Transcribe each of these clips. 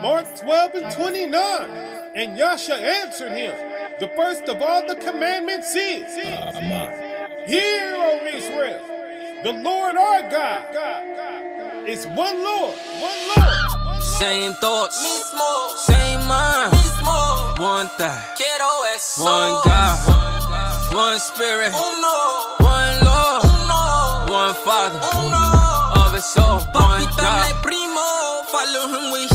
Mark 12 and 29. And Yasha answered him, The first of all the commandments is, Hear, O Israel, the Lord our God is one Lord, one Lord. Same thoughts, same mind, one thing, one God, one Spirit, one Lord, one Father, of His soul, one God. follow him where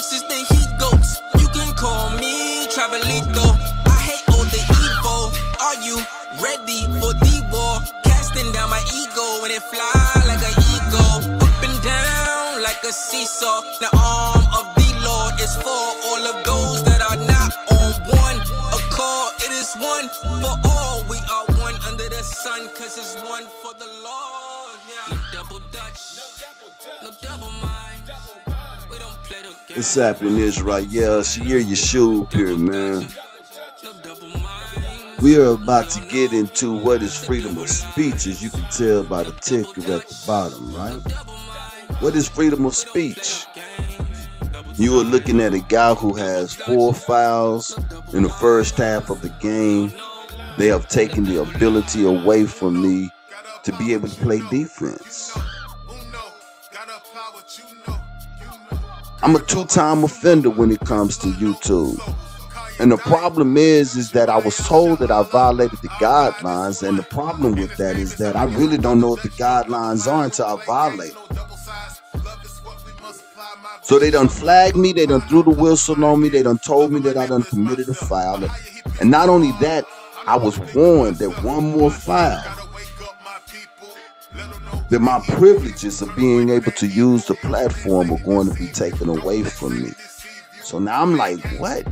She versus the he goats. You can call me Travelito. I hate all the evil. Are you ready for the war? Casting down my ego and it fly like an eagle, up and down like a seesaw. The arm of the Lord is for all of those that are not on one accord. It is one for all. We are one under the sun, cause it's one What's happening, Israel? Yeah, Shir Yeshua here, man. We are about to get into what is freedom of speech, as you can tell by the ticker at the bottom, right? What is freedom of speech? You are looking at a guy who has four fouls in the first half of the game. They have taken the ability away from me to be able to play defense. I'm a two-time offender when it comes to YouTube. And the problem is, is that I was told that I violated the guidelines, and the problem with that is that I really don't know what the guidelines are until I violate them. So they done flagged me, they done threw the whistle on me, they done told me that I done committed a foul. And not only that, I was warned that one more foul, that my privileges of being able to use the platform are going to be taken away from me. So now I'm like, what?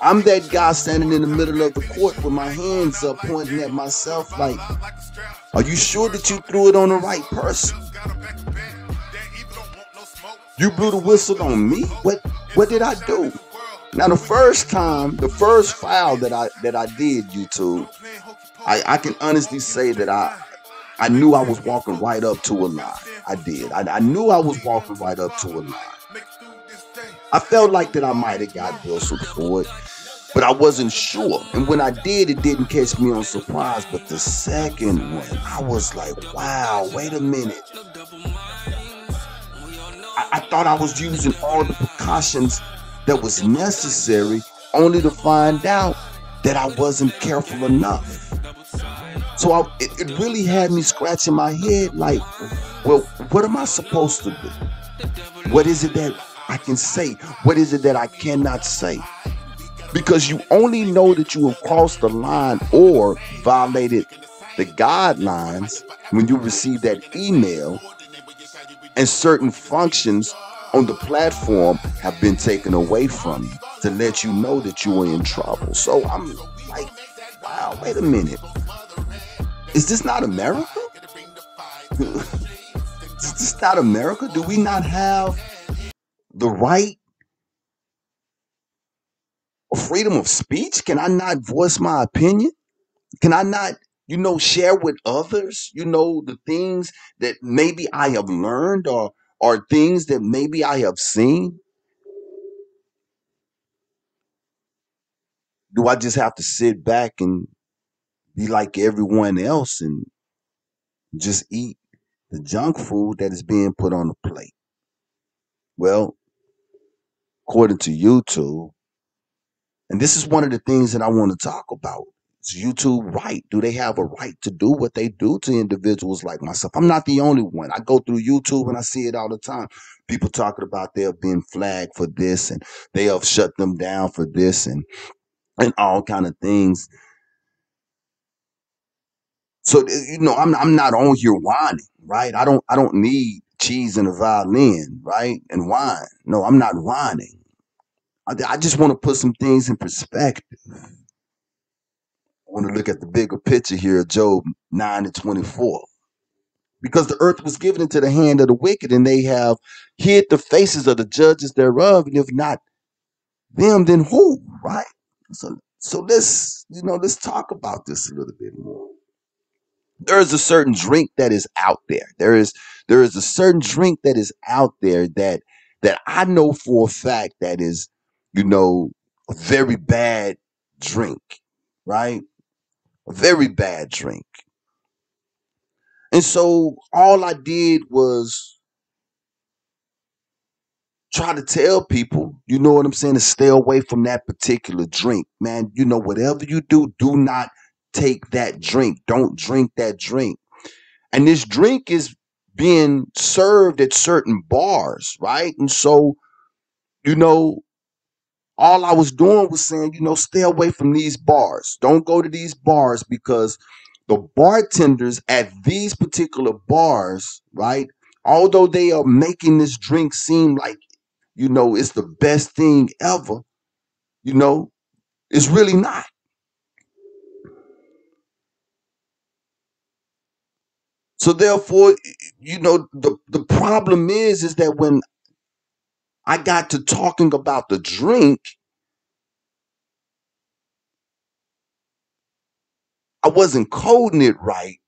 I'm that guy standing in the middle of the court with my hands up pointing at myself like, are you sure that you threw it on the right person? You blew the whistle on me? What what did I do? Now the first time, the first foul that I that I did, YouTube, I, I can honestly say that I I knew I was walking right up to a line. I did. I, I knew I was walking right up to a line. I felt like that I might have got whistled for it, but I wasn't sure. And when I did, it didn't catch me on surprise. But the second one, I was like, wow, wait a minute. I, I thought I was using all the precautions that was necessary, only to find out that I wasn't careful enough. So I, it, it really had me scratching my head like, well, what am I supposed to do? What is it that I can say? What is it that I cannot say? Because you only know that you have crossed the line or violated the guidelines when you receive that email and certain functions on the platform have been taken away from you to let you know that you are in trouble. So I'm like, wow, wait a minute. Is this not America? Is this not America? Do we not have the right freedom of speech? Can I not voice my opinion? Can I not, you know, share with others, you know, the things that maybe I have learned or or things that maybe I have seen? Do I just have to sit back and be like everyone else and just eat the junk food that is being put on the plate? Well, according to YouTube, and this is one of the things that I want to talk about. Is YouTube right? Do they have a right to do what they do to individuals like myself? I'm not the only one. I go through YouTube and I see it all the time. People talking about they have been flagged for this and they have shut them down for this and and all kind of things. So you know, I'm I'm not on here whining, right? I don't I don't need cheese and a violin, right? And wine. No, I'm not whining. I, I just want to put some things in perspective. I want to look at the bigger picture here of Job 9 and 24. Because the earth was given into the hand of the wicked, and they have hid the faces of the judges thereof, and if not them, then who? Right? So so let's, you know, let's talk about this a little bit more. There is a certain drink that is out there. There is there is a certain drink that is out there that that I know for a fact that is, you know, a very bad drink, right? A very bad drink. And so all I did was try to tell people, you know what I'm saying, to stay away from that particular drink. Man, you know, whatever you do, do not take that drink. Don't drink that drink. And this drink is being served at certain bars, right? And so, you know, all I was doing was saying, you know, stay away from these bars. Don't go to these bars because the bartenders at these particular bars, right? Although they are making this drink seem like, you know, it's the best thing ever, you know, it's really not. So therefore, you know, the, the problem is, is that when I got to talking about the drink, I wasn't coding it right.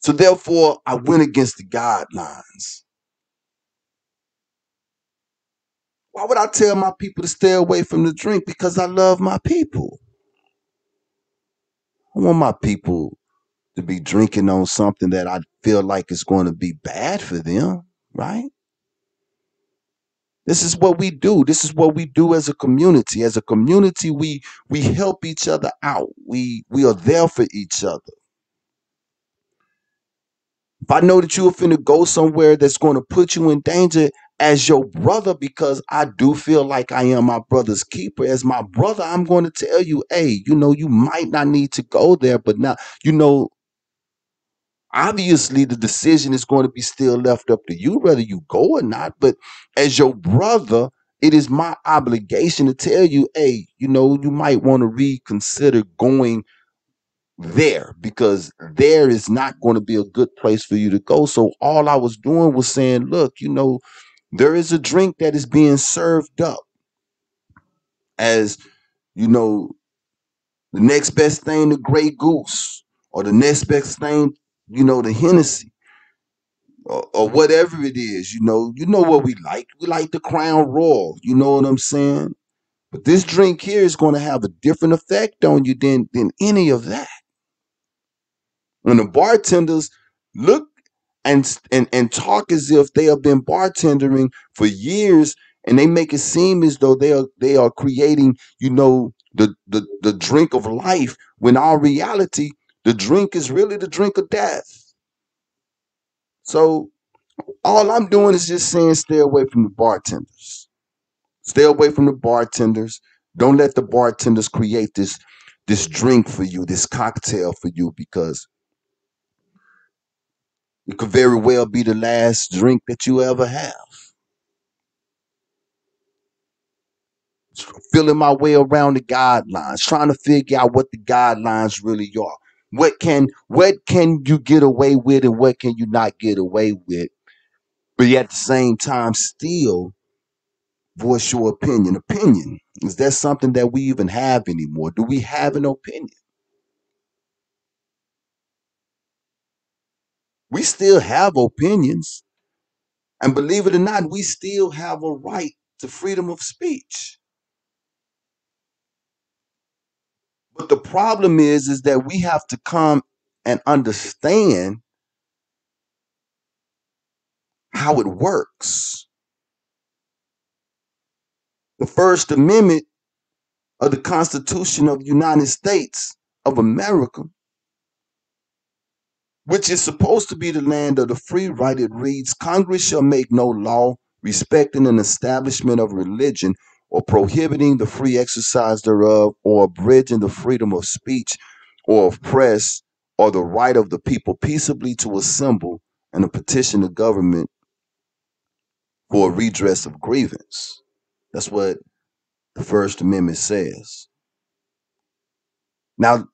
So therefore, I went against the guidelines. Why would I tell my people to stay away from the drink? Because I love my people. I want my people to be drinking on something that I feel like is going to be bad for them, right? This is what we do. This is what we do as a community. As a community, we we help each other out. We we are there for each other. If I know that you are finna go somewhere that's going to put you in danger as your brother, because I do feel like I am my brother's keeper. As my brother, I'm going to tell you, hey, you know, you might not need to go there, but now, you know, obviously the decision is going to be still left up to you whether you go or not but as your brother it is my obligation to tell you hey you know you might want to reconsider going there because there is not going to be a good place for you to go. So all i was doing was saying look you know there is a drink that is being served up as you know the next best thing to Grey Goose or the next best thing you know, the Hennessy or, or mm-hmm. whatever it is, you know, you know what we like. We like the Crown Royal, you know what I'm saying? But this drink here is going to have a different effect on you than than any of that. When the bartenders look and and and talk as if they have been bartending for years and they make it seem as though they are they are creating, you know, the the the drink of life when our reality the drink is really the drink of death. So all I'm doing is just saying stay away from the bartenders. Stay away from the bartenders. Don't let the bartenders create this this drink for you, this cocktail for you, because it could very well be the last drink that you ever have. Feeling my way around the guidelines, trying to figure out what the guidelines really are. What can what can you get away with and what can you not get away with? But yet at the same time, still voice your opinion. Opinion is that something that we even have anymore? Do we have an opinion? We still have opinions, and believe it or not, we still have a right to freedom of speech. But the problem is, is that we have to come and understand how it works. The First Amendment of the Constitution of the United States of America, which is supposed to be the land of the free, right? It reads Congress shall make no law respecting an establishment of religion or prohibiting the free exercise thereof, or abridging the freedom of speech or of press, or the right of the people peaceably to assemble and to petition the government for a redress of grievance. That's what the First Amendment says. Now,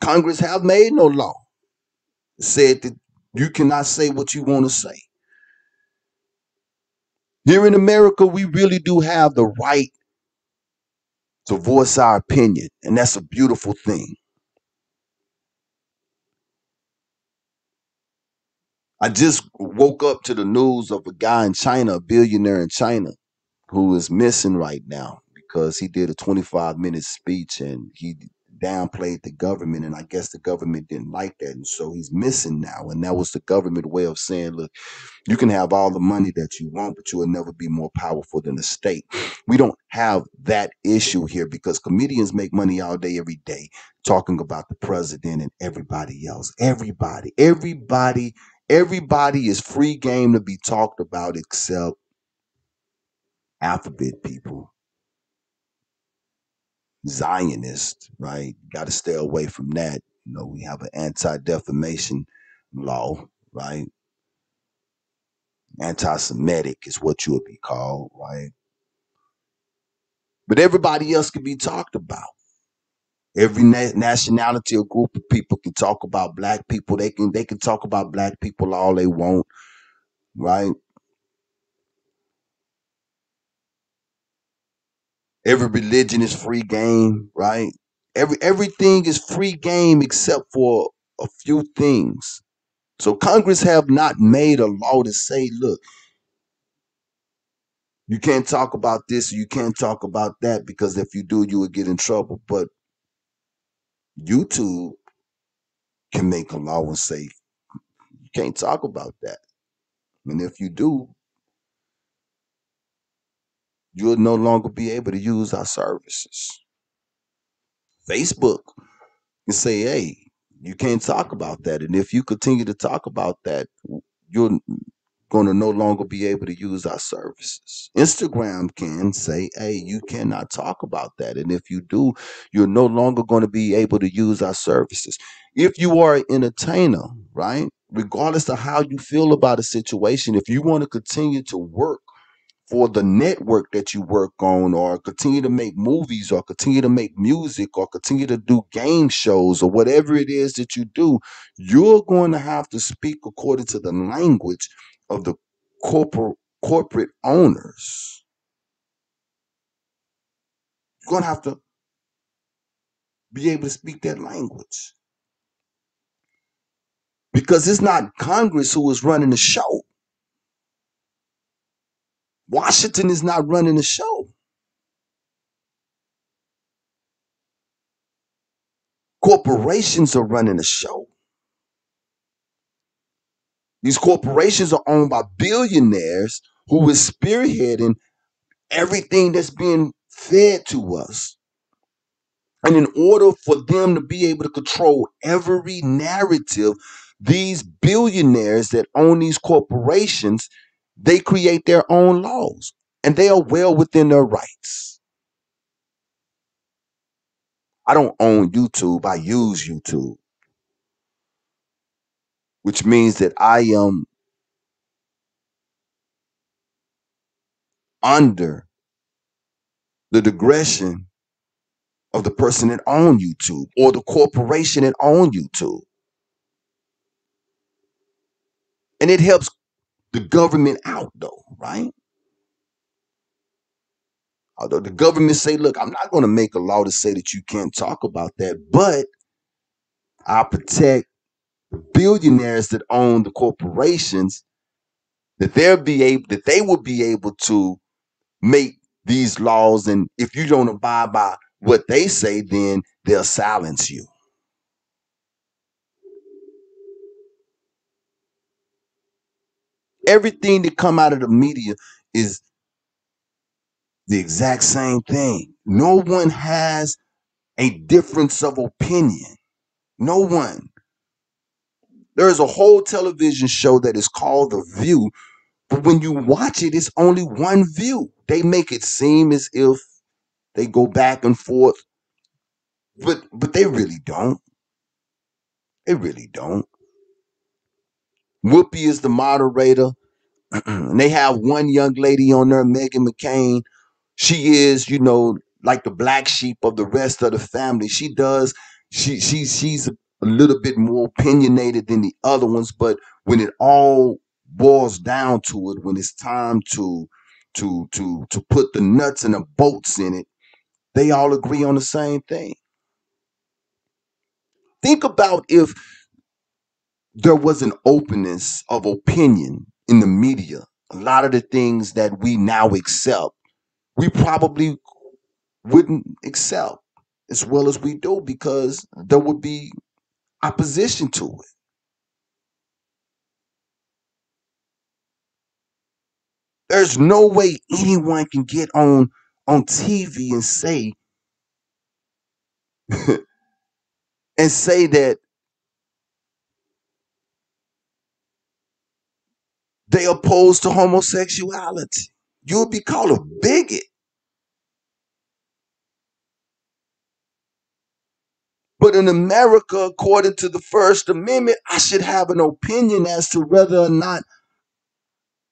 Congress have made no law. It said that you cannot say what you want to say. Here in America, we really do have the right to voice our opinion. And that's a beautiful thing. I just woke up to the news of a guy in China, a billionaire in China, who is missing right now because he did a 25 minute speech and he downplayed the government. And I guess the government didn't like that. And so he's missing now. And that was the government way of saying, look, you can have all the money that you want, but you will never be more powerful than the state. We don't have that issue here because comedians make money all day, every day, talking about the president and everybody else. Everybody, everybody, everybody is free game to be talked about except alphabet people, Zionists, right? Got to stay away from that. You know, we have an anti defamation law, right? Anti Semitic is what you would be called, right? But everybody else can be talked about. Every na- nationality or group of people can talk about black people. They can they can talk about black people all they want, right? Every religion is free game, right? Every everything is free game except for a few things. So Congress have not made a law to say, look, you can't talk about this, you can't talk about that, because if you do, you will get in trouble. But YouTube can make a law and say you can't talk about that. And if you do, you'll no longer be able to use our services. Facebook can say, hey, you can't talk about that. And if you continue to talk about that, you're going to no longer be able to use our services. Instagram can say, hey, you cannot talk about that. And if you do, you're no longer going to be able to use our services. If you are an entertainer, right, regardless of how you feel about a situation, if you want to continue to work for the network that you work on or continue to make movies or continue to make music or continue to do game shows or whatever it is that you do, you're going to have to speak according to the language of the corporate corporate owners. You're going to have to be able to speak that language. Because it's not Congress who is running the show. Washington is not running the show. Corporations are running the show. These corporations are owned by billionaires who is spearheading everything that's being fed to us. And in order for them to be able to control every narrative, these billionaires that own these corporations, they create their own laws and they are well within their rights. I don't own YouTube, I use YouTube, which means that I am under the digression of the person that own YouTube or the corporation that own YouTube. And it helps the government out though, right? Although the government say, look, I'm not going to make a law to say that you can't talk about that, but I protect the billionaires that own the corporations that they'll be able that they will be able to make these laws and if you don't abide by what they say then they'll silence you everything that come out of the media is the exact same thing. No one has a difference of opinion. No one. There is a whole television show that is called the view but when you watch it it's only one view. They make it seem as if they go back and forth but but they really don't. They really don't whoopi is the moderator. And they have one young lady on there Meghan McCain. She is you know like the black sheep of the rest of the family. She does she she she's a little bit more opinionated than the other ones but when it all boils down to it when it's time to to to to put the nuts and the bolts in it they all agree on the same thing. Think about if there was an openness of opinion in the media. A lot of the things that we now accept, we probably wouldn't accept as well as we do because there would be opposition to it. There's no way anyone can get on on TV and say and say that they opposed to homosexuality. You'll be called a bigot. But in America, according to the First Amendment, I should have an opinion as to whether or not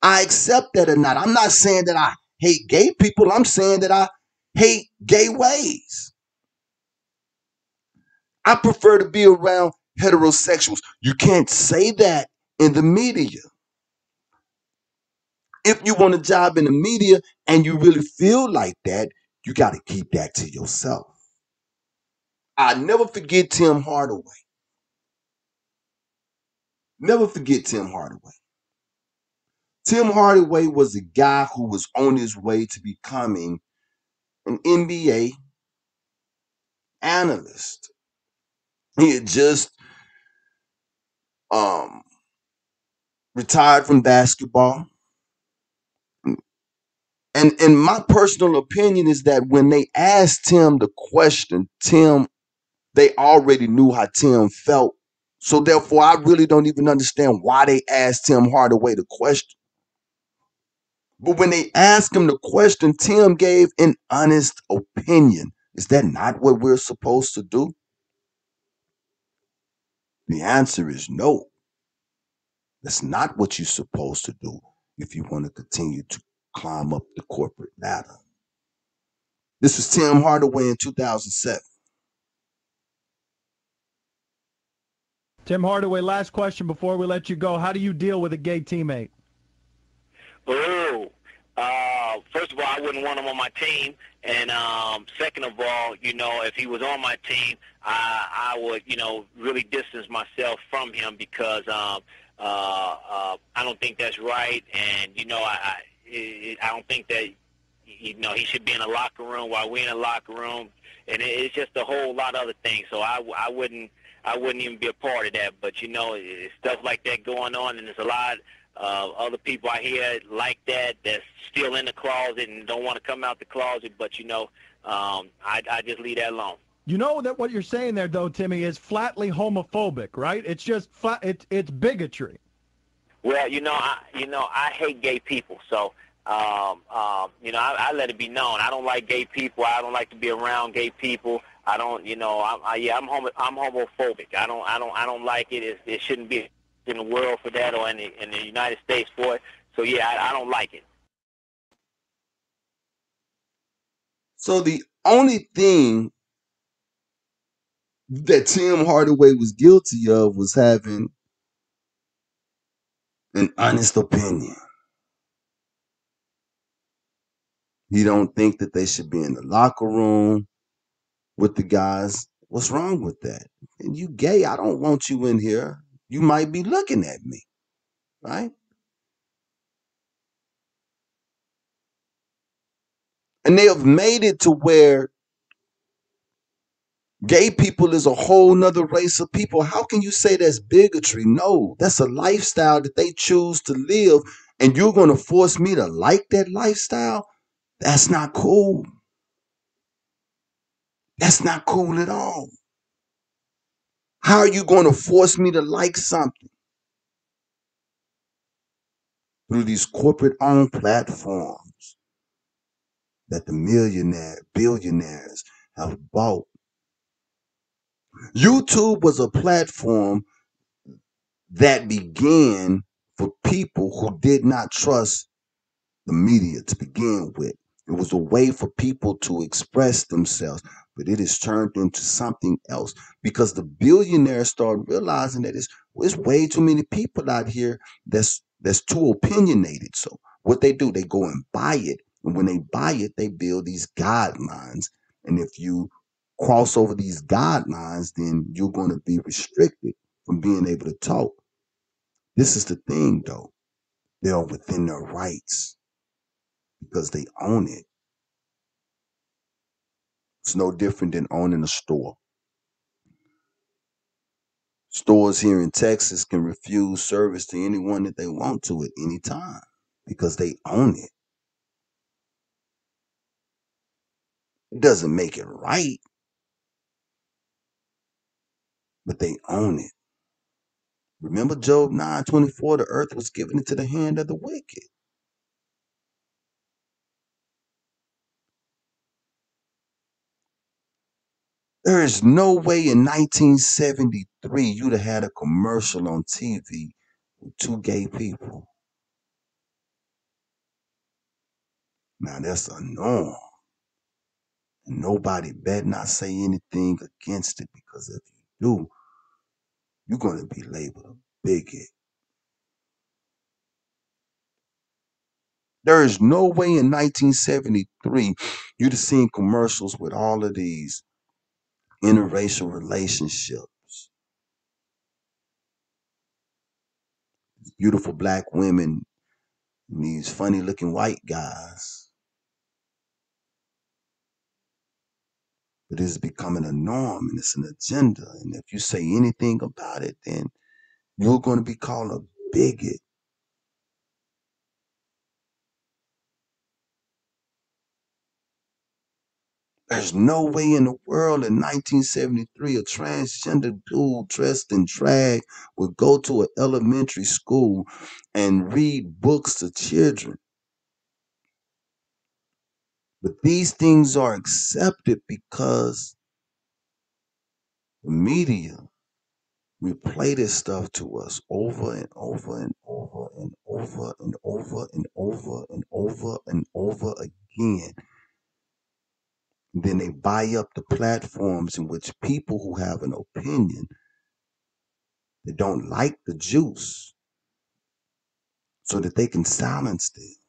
I accept that or not. I'm not saying that I hate gay people. I'm saying that I hate gay ways. I prefer to be around heterosexuals. You can't say that in the media. If you want a job in the media and you really feel like that, you got to keep that to yourself. I never forget Tim Hardaway. Never forget Tim Hardaway. Tim Hardaway was a guy who was on his way to becoming an NBA analyst. He had just um, retired from basketball. And and my personal opinion is that when they asked Tim the question, Tim, they already knew how Tim felt. So therefore, I really don't even understand why they asked Tim Hardaway the question. But when they asked him the question, Tim gave an honest opinion. Is that not what we're supposed to do? The answer is no. That's not what you're supposed to do if you want to continue to climb up the corporate ladder. This was Tim Hardaway in 2007. Tim Hardaway, last question before we let you go. How do you deal with a gay teammate? Oh, uh, first of all, I wouldn't want him on my team. And um, second of all, you know, if he was on my team, I, I would, you know, really distance myself from him because um, uh, uh, I don't think that's right. And, you know, I, I, I don't think that, you know, he should be in a locker room while we're in a locker room. And it's just a whole lot of other things. So I, I wouldn't. I wouldn't even be a part of that. But you know, stuff like that going on, and there's a lot uh, other people I hear like that that's still in the closet and don't want to come out the closet. But you know, um, I, I just leave that alone. You know that what you're saying there, though, Timmy, is flatly homophobic, right? It's just flat, it's it's bigotry. Well, you know, I you know I hate gay people, so um, um, you know I, I let it be known. I don't like gay people. I don't like to be around gay people. I don't, you know, I, I yeah, I'm homo, I'm homophobic. I don't, I don't, I don't like it. It, it shouldn't be in the world for that or in the, in the United States for it. So yeah, I, I don't like it. So the only thing that Tim Hardaway was guilty of was having an honest opinion. You don't think that they should be in the locker room with the guys. What's wrong with that? And you gay, I don't want you in here. You might be looking at me, right? And they have made it to where gay people is a whole nother race of people. How can you say that's bigotry? No, that's a lifestyle that they choose to live, and you're going to force me to like that lifestyle? That's not cool. That's not cool at all. How are you going to force me to like something? Through these corporate owned platforms that the millionaire, billionaires have bought. YouTube was a platform that began for people who did not trust the media to begin with. It was a way for people to express themselves, but it has turned into something else because the billionaires start realizing that it's, it's way too many people out here that's that's too opinionated. So what they do, they go and buy it, and when they buy it, they build these guidelines. And if you cross over these guidelines, then you're going to be restricted from being able to talk. This is the thing, though. They are within their rights because they own it. It's no different than owning a store. Stores here in Texas can refuse service to anyone that they want to at any time because they own it. It doesn't make it right, but they own it. Remember Job 9:24, the earth was given into the hand of the wicked. There is no way in 1973 you'd have had a commercial on TV with two gay people. Now that's a norm. Nobody better not say anything against it because if you do, you're going to be labeled a bigot. There is no way in 1973 you'd have seen commercials with all of these interracial relationships. Beautiful black women, and these funny looking white guys. But it's becoming a norm and it's an agenda. And if you say anything about it, then you're going to be called a bigot. There's no way in the world in 1973 a transgender dude dressed in drag would go to an elementary school and read books to children. But these things are accepted because the media replay this stuff to us over and over and over and over and over and over and over and over again. Then they buy up the platforms in which people who have an opinion that don't like the juice so that they can silence them.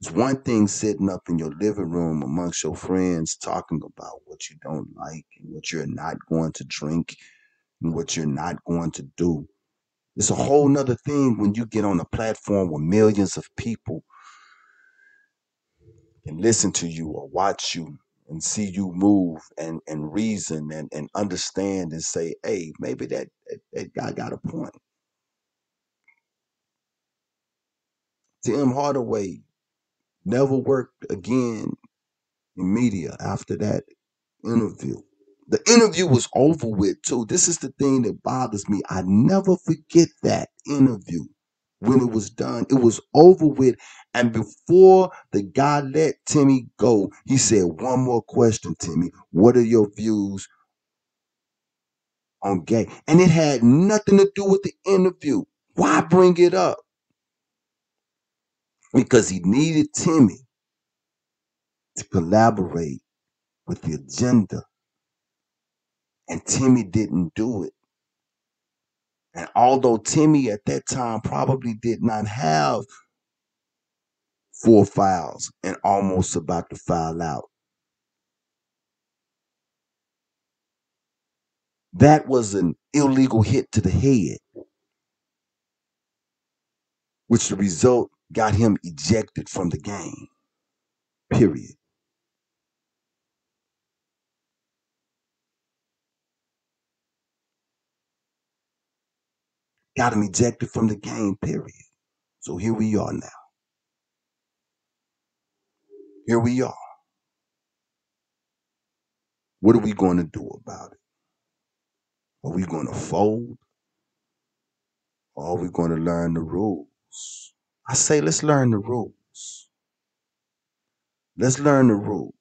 It's one thing sitting up in your living room amongst your friends talking about what you don't like and what you're not going to drink and what you're not going to do. It's a whole nother thing when you get on a platform where millions of people can listen to you or watch you and see you move and, and reason and, and understand and say, hey, maybe that, that, that guy got a point. Tim Hardaway never worked again in media after that interview. The interview was over with too. This is the thing that bothers me. I never forget that interview when it was done. It was over with. And before the guy let Timmy go, he said, One more question, Timmy. What are your views on gay? And it had nothing to do with the interview. Why bring it up? Because he needed Timmy to collaborate with the agenda. And Timmy didn't do it. And although Timmy at that time probably did not have four files and almost about to file out, that was an illegal hit to the head, which the result got him ejected from the game. Period. Got him ejected from the game, period. So here we are now. Here we are. What are we going to do about it? Are we going to fold? Or are we going to learn the rules? I say, let's learn the rules. Let's learn the rules.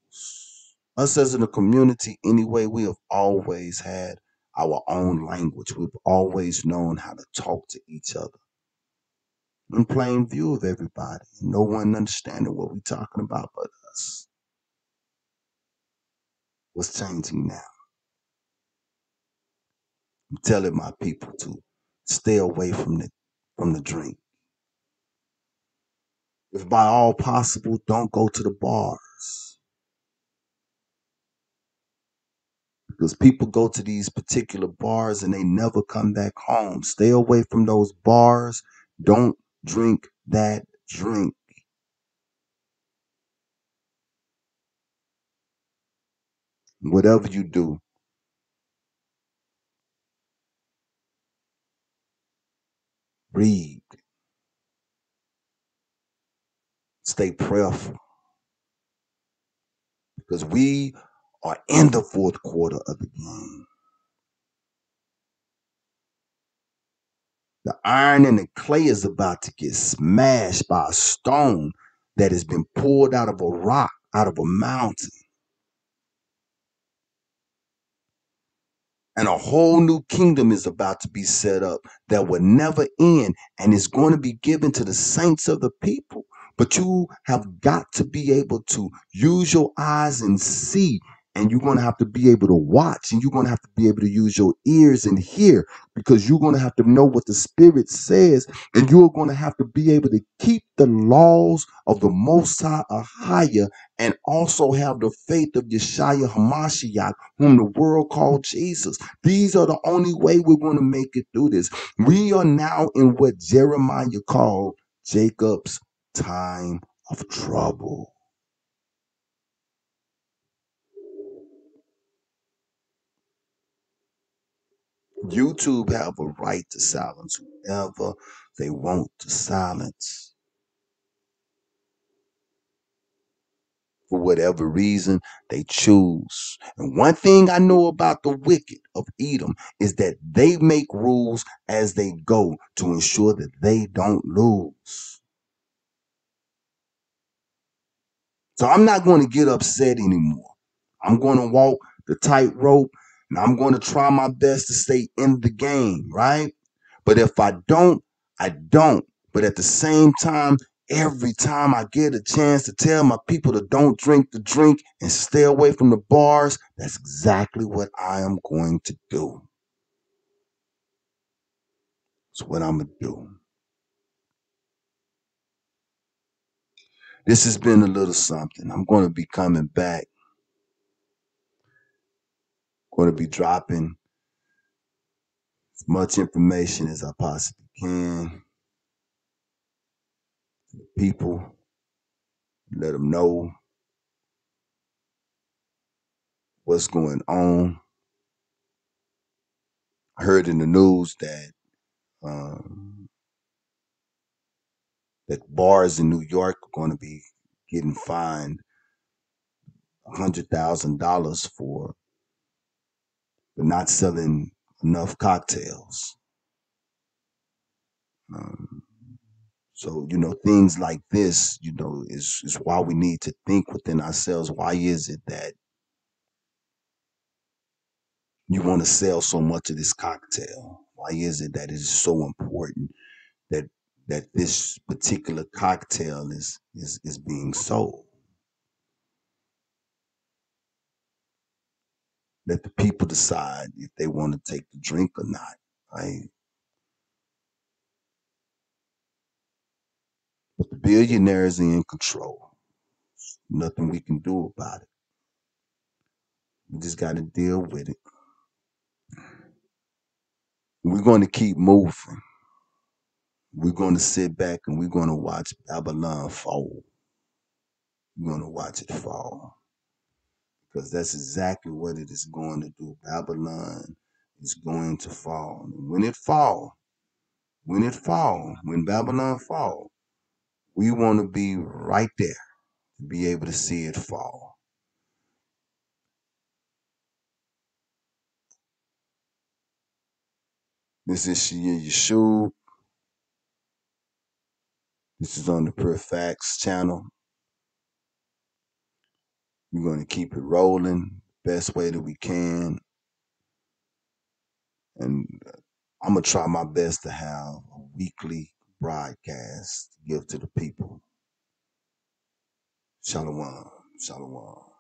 Us as in a community, anyway, we have always had our own language. We've always known how to talk to each other. In plain view of everybody. No one understanding what we're talking about but us. What's changing now? I'm telling my people to stay away from the from the drink. If by all possible, don't go to the bars. because people go to these particular bars and they never come back home. Stay away from those bars. Don't drink that drink. Whatever you do, read. Stay prayerful. Because we are in the fourth quarter of the game. The iron and the clay is about to get smashed by a stone that has been pulled out of a rock, out of a mountain. And a whole new kingdom is about to be set up that will never end and is going to be given to the saints of the people. But you have got to be able to use your eyes and see and you're going to have to be able to watch and you're going to have to be able to use your ears and hear because you're going to have to know what the spirit says and you're going to have to be able to keep the laws of the most high and also have the faith of Yeshua Hamashiach whom the world called Jesus. These are the only way we're going to make it through this. We are now in what Jeremiah called Jacob's time of trouble YouTube have a right to silence whoever they want to silence for whatever reason they choose. And one thing I know about the wicked of Edom is that they make rules as they go to ensure that they don't lose. So I'm not going to get upset anymore. I'm going to walk the tightrope and I'm going to try my best to stay in the game, right? But if I don't, I don't. But at the same time, every time I get a chance to tell my people to don't drink the drink and stay away from the bars, that's exactly what I am going to do. It's what I'm going to do. This has been a little something. I'm going to be coming back. Going to be dropping as much information as I possibly can. People, let them know what's going on. I heard in the news that um, that bars in New York are going to be getting fined hundred thousand dollars for for not selling enough cocktails. Um, so you know things like this, you know, is is why we need to think within ourselves. Why is it that you want to sell so much of this cocktail? Why is it that it is so important that that this particular cocktail is is is being sold? Let the people decide if they want to take the drink or not. Right? But the billionaires are in control. Nothing we can do about it. We just got to deal with it. We're going to keep moving. We're going to sit back and we're going to watch Babylon fall. We're going to watch it fall. Because that's exactly what it is going to do. Babylon is going to fall. And when it fall, when it fall, when Babylon fall, we want to be right there to be able to see it fall. This is Shia Yeshua. This is on the Pure Facts channel. We're going to keep it rolling best way that we can. And I'm going to try my best to have a weekly broadcast to give to the people. Shalom. Shalom.